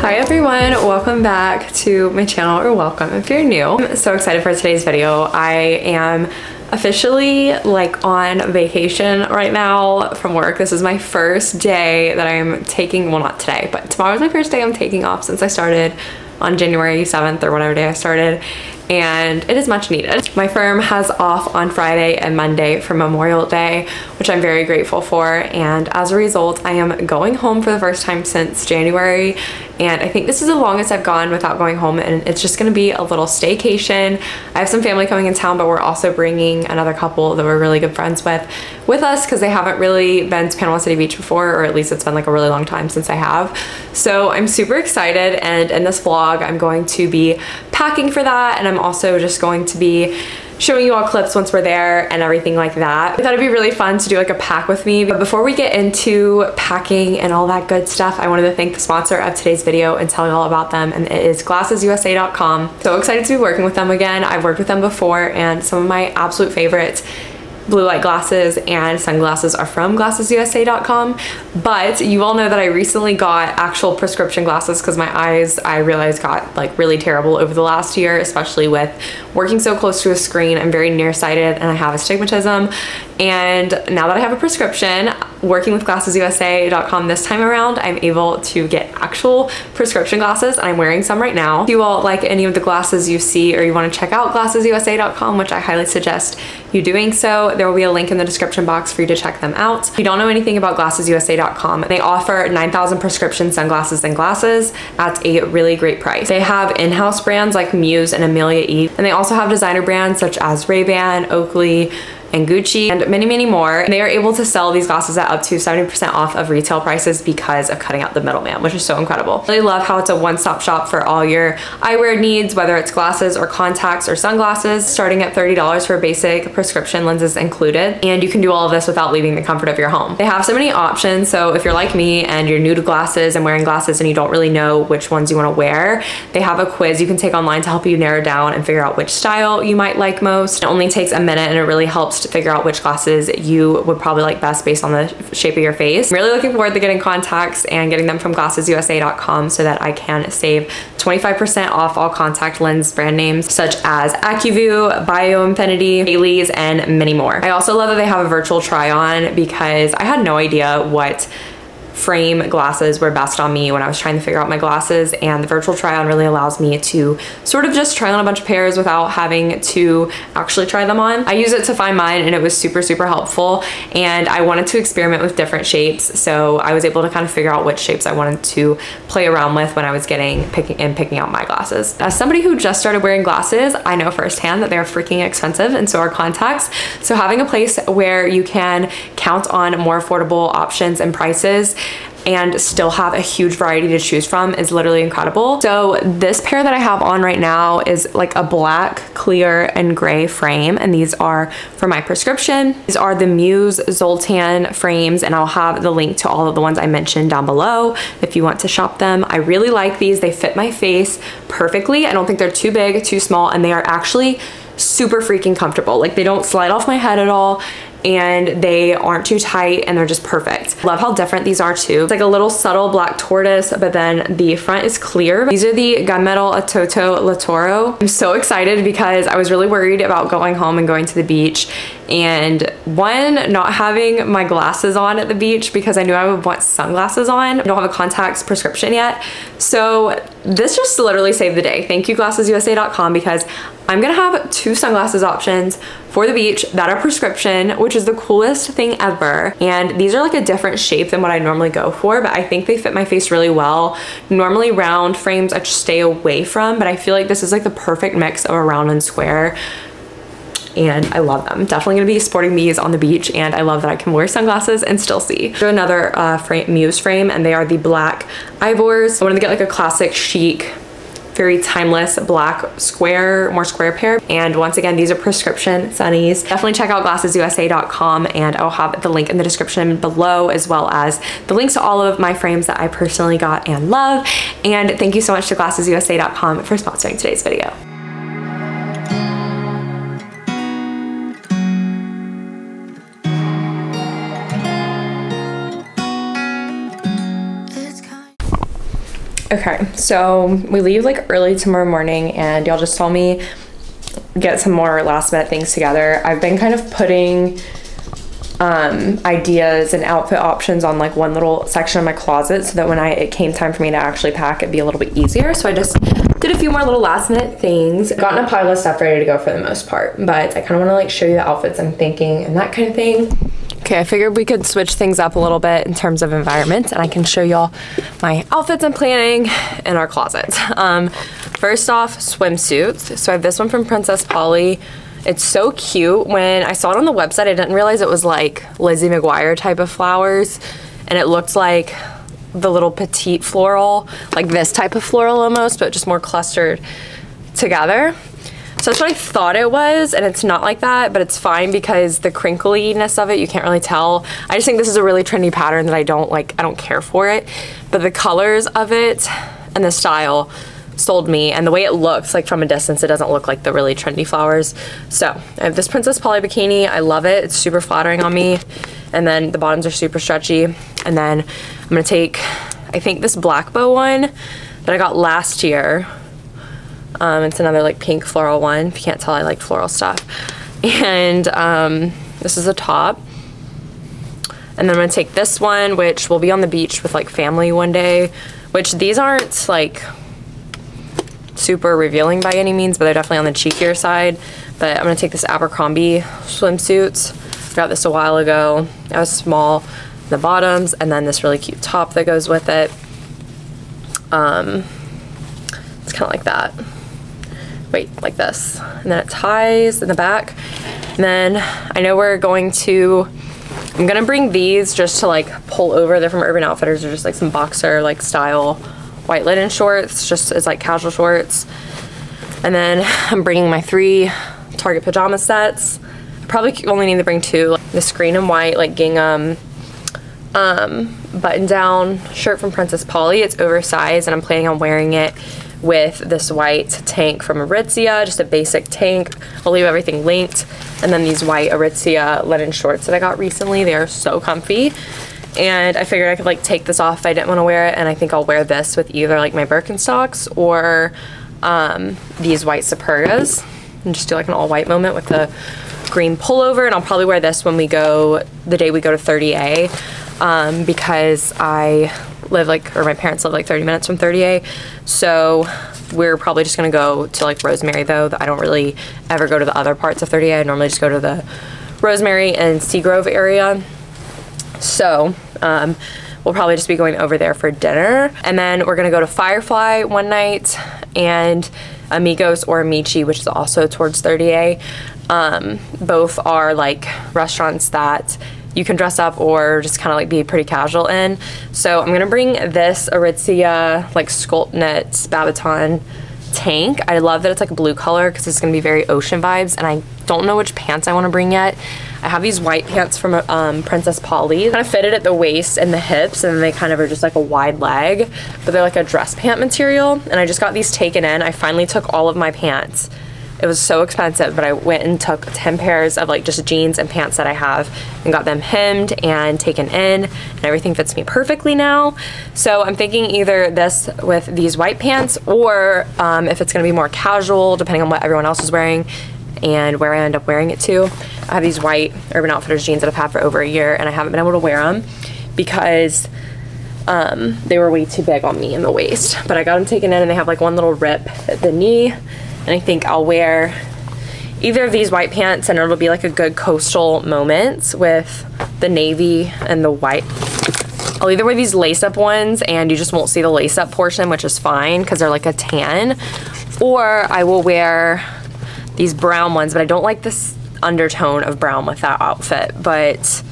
Hi everyone, welcome back to my channel, or welcome if you're new. I'm so excited for today's video. I am officially like on vacation right now from work. This is my first day that I'm taking, well not today, but tomorrow's my first day I'm taking off since I started on January 7th or whatever day I started and it is much needed. My firm has off on Friday and Monday for Memorial Day, which I'm very grateful for. And as a result, I am going home for the first time since January. And I think this is the longest I've gone without going home. And it's just gonna be a little staycation. I have some family coming in town, but we're also bringing another couple that we're really good friends with with us because they haven't really been to Panama City Beach before, or at least it's been like a really long time since I have. So I'm super excited. And in this vlog, I'm going to be packing for that. And I'm also just going to be showing you all clips once we're there and everything like that. I thought it'd be really fun to do like a pack with me. But before we get into packing and all that good stuff, I wanted to thank the sponsor of today's video and tell you all about them. And it is glassesusa.com. So excited to be working with them again. I've worked with them before and some of my absolute favorites blue light glasses and sunglasses are from glassesusa.com but you all know that I recently got actual prescription glasses because my eyes I realized got like really terrible over the last year especially with working so close to a screen. I'm very nearsighted and I have astigmatism and now that I have a prescription working with glassesusa.com this time around I'm able to get actual prescription glasses and I'm wearing some right now if you all like any of the glasses you see or you want to check out glassesusa.com which I highly suggest you doing so there will be a link in the description box for you to check them out. If you don't know anything about glassesusa.com, they offer 9,000 prescription sunglasses and glasses at a really great price. They have in-house brands like Muse and Amelia Eve, and they also have designer brands such as Ray-Ban, Oakley, and Gucci and many, many more. They are able to sell these glasses at up to 70% off of retail prices because of cutting out the middleman, which is so incredible. I really love how it's a one-stop shop for all your eyewear needs, whether it's glasses or contacts or sunglasses, starting at $30 for basic prescription lenses included. And you can do all of this without leaving the comfort of your home. They have so many options. So if you're like me and you're new to glasses and wearing glasses and you don't really know which ones you wanna wear, they have a quiz you can take online to help you narrow down and figure out which style you might like most. It only takes a minute and it really helps to figure out which glasses you would probably like best based on the shape of your face. I'm really looking forward to getting contacts and getting them from glassesusa.com so that I can save 25% off all contact lens brand names such as Acuvue, Biofinity, Haley's, and many more. I also love that they have a virtual try on because I had no idea what frame glasses were best on me when I was trying to figure out my glasses and the virtual try on really allows me to sort of just try on a bunch of pairs without having to actually try them on. I use it to find mine and it was super super helpful and I wanted to experiment with different shapes so I was able to kind of figure out which shapes I wanted to play around with when I was getting picking and picking out my glasses. As somebody who just started wearing glasses I know firsthand that they're freaking expensive and so are contacts so having a place where you can count on more affordable options and prices and still have a huge variety to choose from is literally incredible. So this pair that I have on right now is like a black, clear, and gray frame. And these are for my prescription. These are the Muse Zoltan frames and I'll have the link to all of the ones I mentioned down below if you want to shop them. I really like these. They fit my face perfectly. I don't think they're too big, too small, and they are actually super freaking comfortable. Like they don't slide off my head at all and they aren't too tight and they're just perfect. Love how different these are too. It's like a little subtle black tortoise, but then the front is clear. These are the Gunmetal Ottoto Lautaro. I'm so excited because I was really worried about going home and going to the beach and one, not having my glasses on at the beach because I knew I would want sunglasses on. I don't have a contacts prescription yet. So this just literally saved the day. Thank you glassesusa.com because I'm gonna have two sunglasses options for the beach that are prescription, which is the coolest thing ever. And these are like a different shape than what I normally go for, but I think they fit my face really well. Normally round frames I just stay away from, but I feel like this is like the perfect mix of a round and square and I love them. Definitely gonna be sporting these on the beach and I love that I can wear sunglasses and still see. Do another uh, frame, Muse frame and they are the black Ivors. I wanted to get like a classic chic very timeless black square, more square pair. And once again, these are prescription sunnies. Definitely check out glassesusa.com and I'll have the link in the description below as well as the links to all of my frames that I personally got and love. And thank you so much to glassesusa.com for sponsoring today's video. Okay, so we leave like early tomorrow morning and y'all just saw me get some more last minute things together. I've been kind of putting um, ideas and outfit options on like one little section of my closet so that when I it came time for me to actually pack it'd be a little bit easier. So I just did a few more little last minute things. Gotten a pile of stuff ready to go for the most part, but I kind of want to like show you the outfits I'm thinking and that kind of thing. Okay, I figured we could switch things up a little bit in terms of environment and I can show y'all my outfits I'm planning in our closet. Um, first off, swimsuits. So I have this one from Princess Polly. It's so cute. When I saw it on the website, I didn't realize it was like Lizzie McGuire type of flowers and it looked like the little petite floral, like this type of floral almost, but just more clustered together. So that's what I thought it was, and it's not like that, but it's fine because the crinkliness of it, you can't really tell. I just think this is a really trendy pattern that I don't like, I don't care for it. But the colors of it and the style sold me, and the way it looks, like from a distance, it doesn't look like the really trendy flowers. So I have this Princess Polly bikini. I love it. It's super flattering on me. And then the bottoms are super stretchy. And then I'm gonna take, I think this black bow one that I got last year um, it's another like pink floral one. If you can't tell, I like floral stuff. And um, this is a top. And then I'm gonna take this one, which will be on the beach with like family one day, which these aren't like super revealing by any means, but they're definitely on the cheekier side. But I'm gonna take this Abercrombie swimsuit. I got this a while ago. It was small, the bottoms, and then this really cute top that goes with it. Um, it's kind of like that wait, like this. And then it ties in the back. And then I know we're going to, I'm gonna bring these just to like pull over. They're from Urban Outfitters. They're just like some boxer like style white linen shorts, just as like casual shorts. And then I'm bringing my three Target pajama sets. I probably only need to bring two. This green and white like gingham um, button down shirt from Princess Polly. It's oversized and I'm planning on wearing it with this white tank from Aritzia, just a basic tank. I'll leave everything linked. And then these white Aritzia linen shorts that I got recently. They are so comfy. And I figured I could like take this off if I didn't want to wear it. And I think I'll wear this with either like my Birkenstocks or um, these white Supergas. And just do like an all white moment with the green pullover. And I'll probably wear this when we go, the day we go to 30A. Um, because I live like, or my parents live like 30 minutes from 30A. So we're probably just gonna go to like Rosemary though. I don't really ever go to the other parts of 30A. I normally just go to the Rosemary and Seagrove area. So um, we'll probably just be going over there for dinner. And then we're gonna go to Firefly one night and Amigos or Amici, which is also towards 30A. Um, both are like restaurants that you can dress up or just kind of like be pretty casual in. So I'm gonna bring this Aritzia like Sculpt Knit Babaton tank. I love that it's like a blue color because it's gonna be very ocean vibes and I don't know which pants I wanna bring yet. I have these white pants from um, Princess Polly. Kind of fitted at the waist and the hips and they kind of are just like a wide leg, but they're like a dress pant material. And I just got these taken in. I finally took all of my pants it was so expensive, but I went and took 10 pairs of like just jeans and pants that I have and got them hemmed and taken in and everything fits me perfectly now. So I'm thinking either this with these white pants or um, if it's gonna be more casual, depending on what everyone else is wearing and where I end up wearing it to. I have these white Urban Outfitters jeans that I've had for over a year and I haven't been able to wear them because um, they were way too big on me in the waist. But I got them taken in and they have like one little rip at the knee and I think I'll wear either of these white pants and it'll be like a good coastal moment with the navy and the white. I'll either wear these lace up ones and you just won't see the lace up portion, which is fine because they're like a tan. Or I will wear these brown ones, but I don't like this undertone of brown with that outfit. But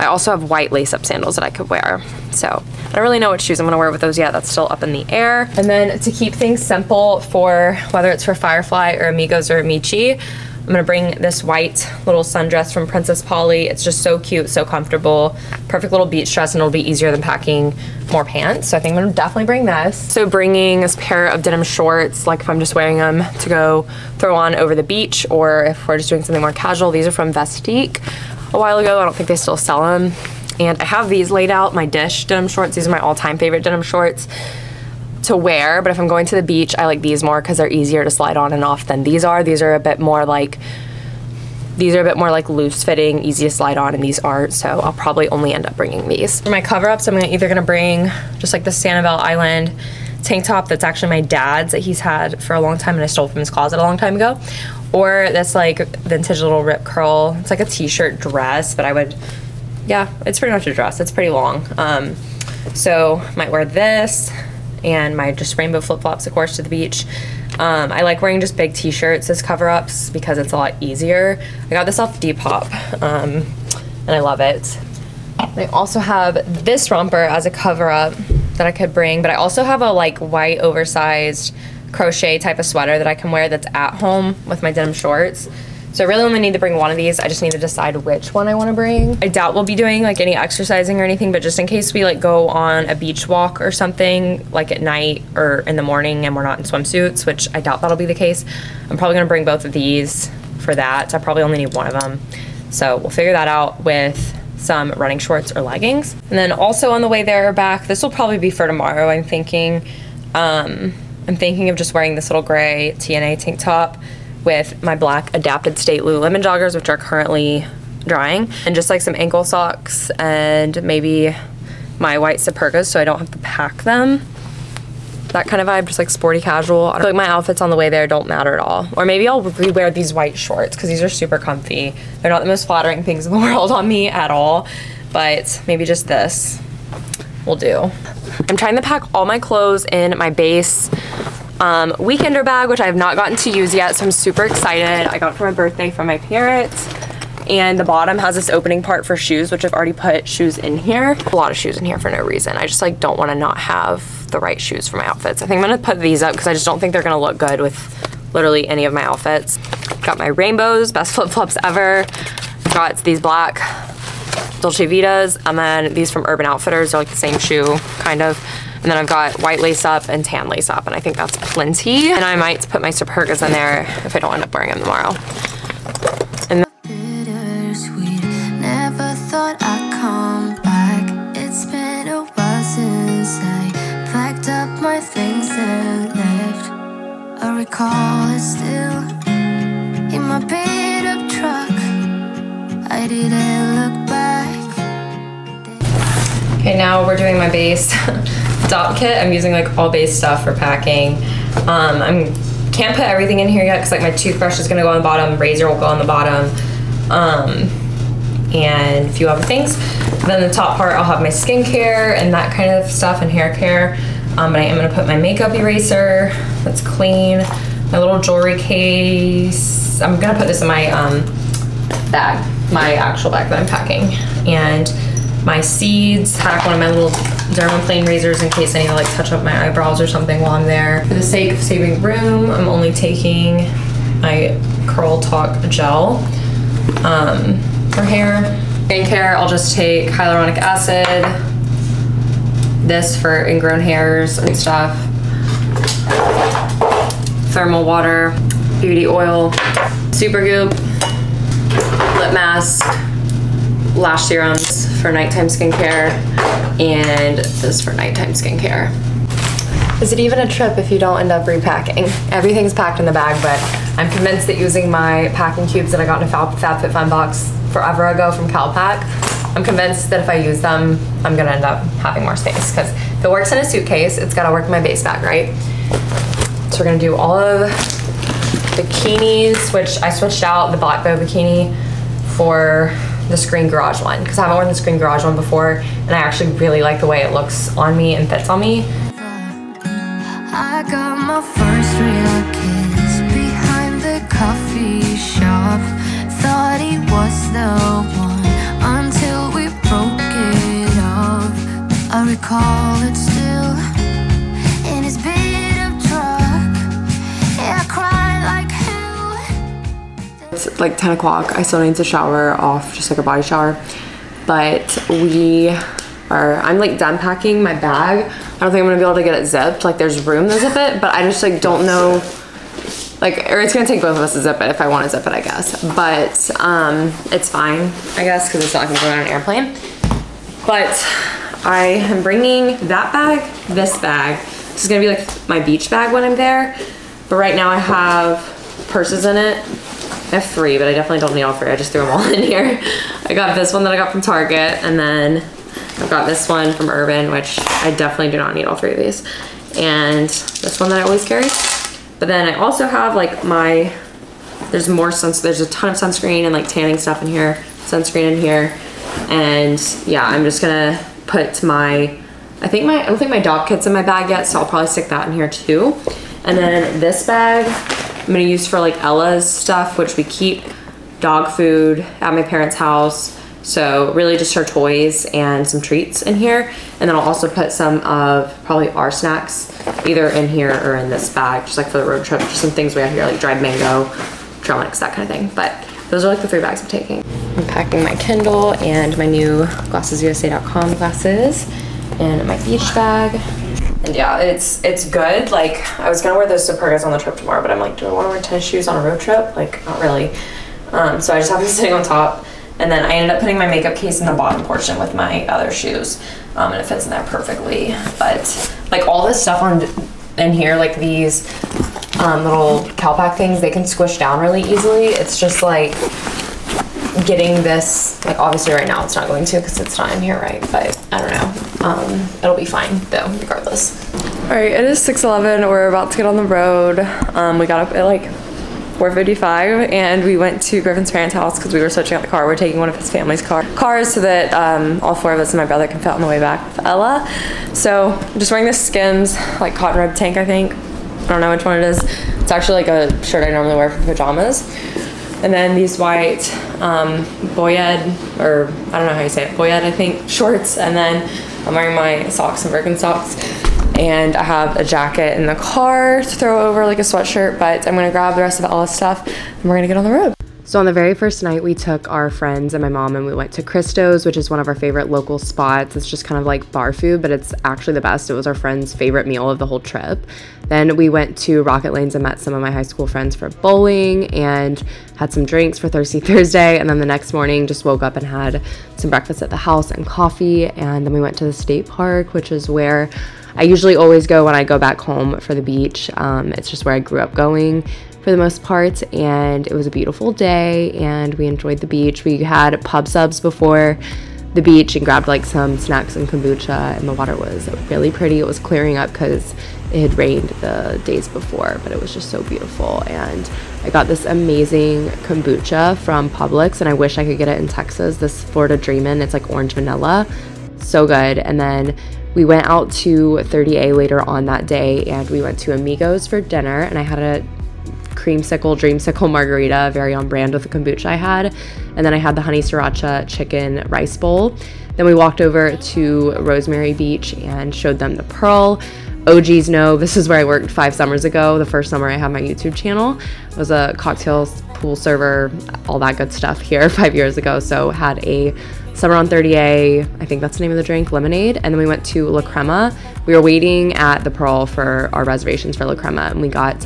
I also have white lace up sandals that I could wear. So I don't really know what shoes I'm gonna wear with those yet. That's still up in the air. And then to keep things simple for whether it's for Firefly or Amigos or Amici, I'm gonna bring this white little sundress from Princess Polly. It's just so cute, so comfortable. Perfect little beach dress and it'll be easier than packing more pants. So I think I'm gonna definitely bring this. So bringing this pair of denim shorts, like if I'm just wearing them to go throw on over the beach or if we're just doing something more casual. These are from Vestique a while ago. I don't think they still sell them. And I have these laid out, my Dish denim shorts. These are my all-time favorite denim shorts. to wear, but if I'm going to the beach, I like these more because they're easier to slide on and off than these are. These are a bit more like these are a bit more like loose fitting, easy to slide on, and these aren't, so I'll probably only end up bringing these. For my cover-ups, I'm either gonna bring just like the Sanibel Island tank top that's actually my dad's that he's had for a long time and I stole from his closet a long time ago, or this like vintage little rip curl. It's like a t-shirt dress, but I would, yeah, it's pretty much a dress. It's pretty long. Um, so might wear this and my just rainbow flip-flops, of course, to the beach. Um, I like wearing just big t-shirts as cover-ups because it's a lot easier. I got this off Depop, um, and I love it. I also have this romper as a cover-up that I could bring, but I also have a like white oversized crochet type of sweater that I can wear that's at home with my denim shorts. So I really only need to bring one of these. I just need to decide which one I want to bring. I doubt we'll be doing like any exercising or anything, but just in case we like go on a beach walk or something like at night or in the morning and we're not in swimsuits, which I doubt that'll be the case. I'm probably going to bring both of these for that. I probably only need one of them. So we'll figure that out with some running shorts or leggings. And then also on the way there or back, this will probably be for tomorrow, I'm thinking. Um, I'm thinking of just wearing this little gray TNA tank top with my black adapted state Lululemon joggers, which are currently drying, and just like some ankle socks and maybe my white Supergas so I don't have to pack them. That kind of vibe, just like sporty casual. I feel like my outfits on the way there don't matter at all. Or maybe I'll rewear these white shorts because these are super comfy. They're not the most flattering things in the world on me at all, but maybe just this will do. I'm trying to pack all my clothes in my Béis um, weekender bag, which I have not gotten to use yet, so I'm super excited. I got for my birthday from my parents. And the bottom has this opening part for shoes, which I've already put shoes in here. A lot of shoes in here for no reason. I just like don't want to not have the right shoes for my outfits. I think I'm gonna put these up because I just don't think they're gonna look good with literally any of my outfits. Got my rainbows, best flip-flops ever. Got these black Dolce Vitas, and then these from Urban Outfitters. They're like the same shoe, kind of. And then I've got white lace up and tan lace up, and I think that's plenty. And I might put my Supergas in there if I don't end up wearing them tomorrow. And Never thought I'd come back. It's been a while since I packed up my things and left. I recall it still in my beat up truck. I didn't look back. Okay, now we're doing my Béis. dopp kit. I'm using like all Béis stuff for packing. Um, I'm can't put everything in here yet because like my toothbrush is gonna go on the bottom, razor will go on the bottom, um, and a few other things. Then the top part I'll have my skincare and that kind of stuff and hair care. Um, but I am gonna put my makeup eraser that's clean, my little jewelry case. I'm gonna put this in my um, bag, my actual bag that I'm packing. And my seeds, Pack one of my little Dermaplane razors in case I need to like touch up my eyebrows or something while I'm there. For the sake of saving room, I'm only taking my Curl Talk gel um, for hair. Skincare, I'll just take hyaluronic acid, this for ingrown hairs and stuff, thermal water, beauty oil, super goop, lip mask, lash serums for nighttime skincare, and this for nighttime skincare. Is it even a trip if you don't end up repacking? Everything's packed in the bag, but I'm convinced that using my packing cubes that I got in a FabFitFun box forever ago from Calpak, I'm convinced that if I use them, I'm gonna end up having more space. Because if it works in a suitcase, it's gotta work in my Béis bag, right? So we're gonna do all of bikinis, which I switched out the black bow bikini for the Screen Garage one because I haven't worn the Screen Garage one before and I actually really like the way it looks on me and fits on me. Like 10 o'clock. I still need to shower off, just like a body shower. But we are, I'm like done packing my bag. I don't think I'm gonna be able to get it zipped. Like there's room to zip it, but I just like don't know, like, or it's gonna take both of us to zip it if I wanna zip it, I guess. But um, it's fine, I guess, because it's not gonna go on an airplane. But I am bringing that bag, this bag, This is gonna be like my beach bag when I'm there. But right now I have purses in it. I have three, but I definitely don't need all three. I just threw them all in here. I got this one that I got from Target, and then I've got this one from Urban, which I definitely do not need all three of these. And this one that I always carry. But then I also have like my, there's more suns, there's a ton of sunscreen and like tanning stuff in here, sunscreen in here. And yeah, I'm just gonna put my, I think my, I don't think my dopp kit's in my bag yet, so I'll probably stick that in here too. And then this bag, I'm gonna use for like Ella's stuff, which we keep dog food at my parents' house so really just her toys and some treats in here. And then I'll also put some of probably our snacks either in here or in this bag, just like for the road trip. Just some things we have here like dried mango, trail mix, that kind of thing. But those are like the three bags I'm taking. I'm packing my Kindle and my new glassesusa.com glasses in my beach bag. And yeah, it's it's good. Like I was gonna wear those Supergas on the trip tomorrow, but I'm like, do I want to wear tennis shoes on a road trip? Like not really. Um, so I just have them sitting on top. And then I ended up putting my makeup case in the bottom portion with my other shoes. Um, and it fits in there perfectly. But like all this stuff on in here, like these um, little CalPak things, they can squish down really easily. It's just like getting this, like obviously right now it's not going to because it's not in here right, but I don't know. Um, it'll be fine though, regardless. All right, it is 6.11. We're about to get on the road. Um, we got up at like 4.55 and we went to Griffin's parents' house because we were switching out the car. We're taking one of his family's car cars so that um, all four of us and my brother can fit on the way back with Ella. So I'm just wearing this Skims like cotton rib tank, I think. I don't know which one it is. It's actually like a shirt I normally wear for pajamas. And then these white um, Boyed, or I don't know how you say it, Boyed I think, shorts. And then I'm wearing my socks and Birkenstocks and I have a jacket in the car to throw over like a sweatshirt, but I'm gonna grab the rest of all Ella's stuff and we're gonna get on the road. So on the very first night, we took our friends and my mom and we went to Christo's, which is one of our favorite local spots. It's just kind of like bar food, but it's actually the best. It was our friend's favorite meal of the whole trip. Then we went to Rock'It Lanes and met some of my high school friends for bowling and had some drinks for Thirsty Thursday. And then the next morning, just woke up and had some breakfast at the house and coffee. And then we went to the state park, which is where I usually always go when I go back home for the beach. Um, it's just where I grew up going for the most part, and it was a beautiful day, and we enjoyed the beach. We had pub subs before the beach and grabbed like some snacks and kombucha, and the water was really pretty. It was clearing up because it had rained the days before, but it was just so beautiful. And I got this amazing kombucha from Publix, and I wish I could get it in Texas. This Florida Dreamin', it's like orange vanilla, so good. And then we went out to 30A later on that day and we went to Amigos for dinner and I had a creamsicle dreamsicle margarita very on brand with the kombucha I had. And then I had the honey sriracha chicken rice bowl. Then we walked over to Rosemary Beach and showed them the Pearl. OGs know this is where I worked five summers ago. The first summer I had my YouTube channel. I was a cocktail pool server all that good stuff here five years ago. So had a Summer on 30A, I think that's the name of the drink, lemonade. And then we went to La Crema. We were waiting at the Pearl for our reservations for La Crema, and we got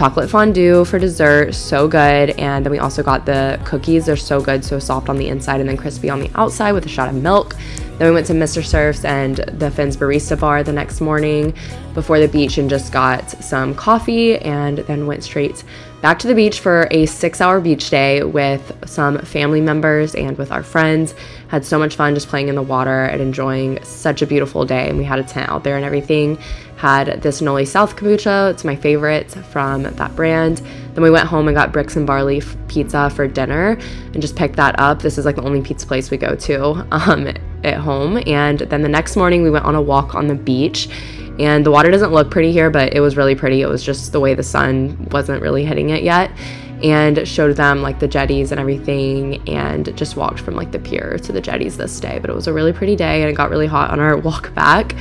chocolate fondue for dessert, so good. And then we also got the cookies, they're so good, so soft on the inside and then crispy on the outside with a shot of milk. Then we went to Mr. Surf's and the Finn's Barista Bar the next morning before the beach and just got some coffee and then went straight back to the beach for a six hour beach day with some family members and with our friends. Had so much fun just playing in the water and enjoying such a beautiful day. And we had a tent out there and everything. Had this Noli South kombucha, it's my favorite from that brand. Then we went home and got Bricks and Barley pizza for dinner and just picked that up. This is like the only pizza place we go to um, at home. And then the next morning, we went on a walk on the beach and the water doesn't look pretty here, but it was really pretty. It was just the way the sun wasn't really hitting it yet. And showed them like the jetties and everything, and just walked from like the pier to the jetties this day. But it was a really pretty day, and it got really hot on our walk back.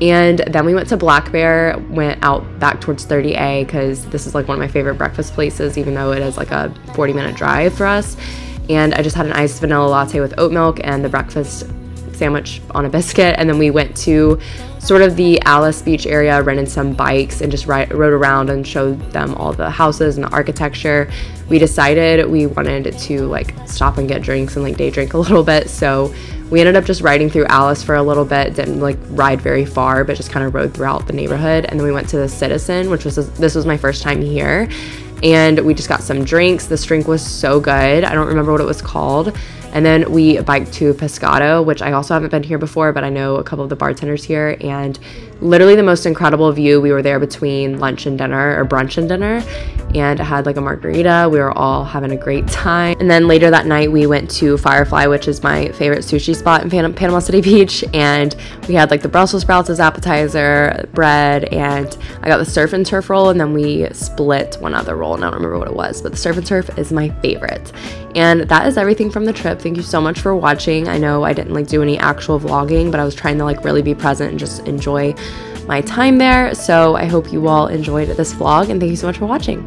And then we went to Black Bear, went out back towards 30A because this is like one of my favorite breakfast places, even though it is like a 40 minute drive for us. And I just had an iced vanilla latte with oat milk, and the breakfast sandwich on a biscuit. And then we went to sort of the Alys Beach area, rented some bikes, and just ride, rode around and showed them all the houses and the architecture. We decided we wanted to like stop and get drinks and like day drink a little bit. So we ended up just riding through Alice for a little bit, didn't like ride very far, but just kind of rode throughout the neighborhood. And then we went to the Citizen, which was this was my first time here. And we just got some drinks. This drink was so good. I don't remember what it was called. And then we biked to Pescado, which I also haven't been here before, but I know a couple of the bartenders here. And literally the most incredible view. We were there between lunch and dinner, or brunch and dinner, and I had like a margarita. We were all having a great time. And then later that night, we went to Firefly, which is my favorite sushi spot in Pan- Panama City Beach. And we had like the Brussels sprouts as appetizer, bread, and I got the surf and turf roll. And then we split one other roll. And I don't remember what it was, but the surf and turf is my favorite. And that is everything from the trip. Thank you so much for watching. I know I didn't like do any actual vlogging, but I was trying to like really be present and just enjoy my time there. So I hope you all enjoyed this vlog and thank you so much for watching.